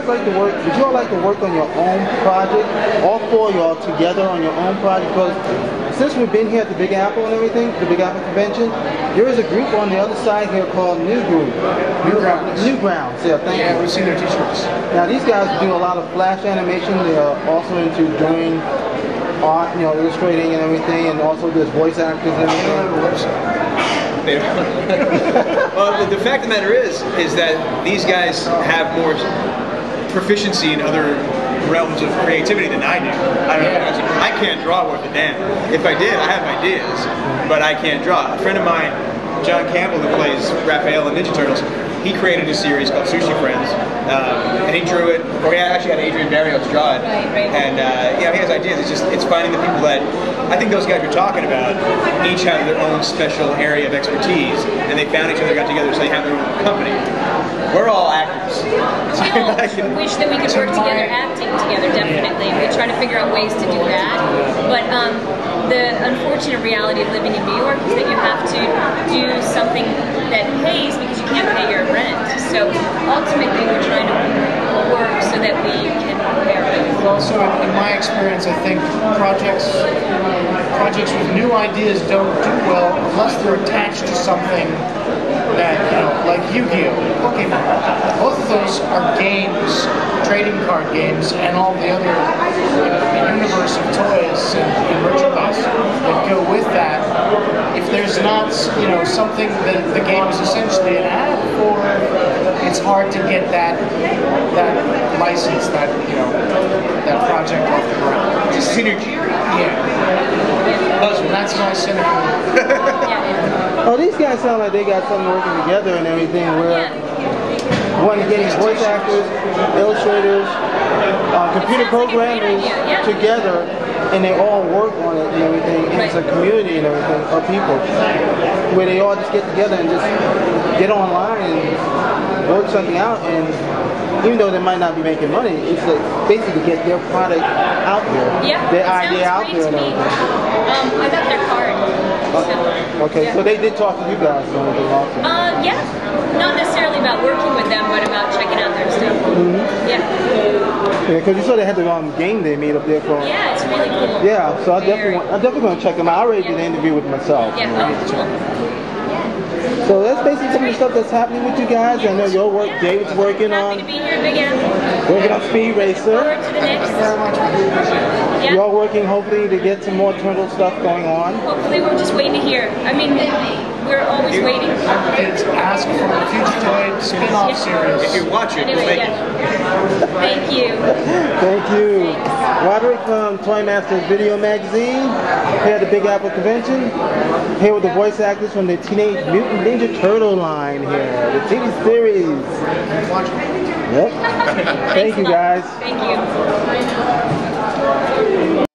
guys like to work? Would you all like to work on your own project? All four of y'all together on your own project? Because since we've been here at the Big Apple and everything, the Big Apple convention, there is a group on the other side here called New Group. Newgrounds. Newgrounds, yeah, thank Yeah, you. we see their t-shirts. Now these guys do a lot of flash animation. They are also into doing art, you know, illustrating and everything, and also there's voice actors and They don't have everything. a website. They don't- well, the, the fact of the matter is, is that these guys have more proficiency in other realms of creativity than I do. I, I can't draw worth a damn. If I did, I have ideas, but I can't draw. A friend of mine, John Campbell, who plays Raphael in Ninja Turtles, he created a series called Sushi Friends, um, and he drew it. Or he actually had Adrian Barrios draw it, Right, right. and uh, yeah, he has ideas. It's just it's finding the people that I think those guys you're talking about each have their own special area of expertise, and they found each other, got together, so they have their own company. We're all actors. We all wish that we could work together, acting together, definitely. We try to figure out ways to do that. But um, the unfortunate reality of living in New York is that you have to do something that pays because you can't pay your rent. So ultimately, we're trying to work so that we can marry. Also, in, my experience, I think projects projects with new ideas don't do well unless they're attached to something that you know, like Yu-Gi-Oh, Pokemon. Both of those are games, trading card games, and all the other you know, universe of toys and, and merchandise that go with that. If there's not, you know, something that the game is essentially an ad for, it's hard to get that that license, that you know, that project off the ground. It's a synergy. Yeah. And that's my synergy. Oh, these guys sound like they got something working together and everything. Where one getting voice actors, illustrators, uh, computer It sounds like a great programmers together, and they all work on it and everything. And It's a community and everything of people where they all just get together and just get online and work something out. And even though they might not be making money, it's like basically get their product out there, Yeah, their idea out there and everything. Um, I got their card. So, Okay, yeah. so they did talk to you guys and everything also. Uh, yeah. Not necessarily about working with them, but about checking out their stuff. Mm-hmm. Yeah. Yeah, because you saw they had the um, game they made up there for. Yeah, it's really cool. Yeah, so I definitely want, I'm definitely gonna check them out. I already did an interview with myself. Yeah, oh, cool. So that's basically some of the stuff that's happening with you guys. I know your work, Yeah. David's working Happy on to be here, Big working on Speed Racer. Forward to the next. Yeah. You're working hopefully to get some more turtle stuff going on. Hopefully, we're just waiting to hear. I mean, we're always waiting. It's ask for a Fugitoid spin-off If series. you watch it, we'll Anyway, make it. yeah. Thank you. Thank you. From Toy Master Video Magazine, here at the Big Apple Convention, here with the voice actors from the Teenage Mutant Ninja Turtle line here, the TV series. Yep. Thank you guys. Thank you.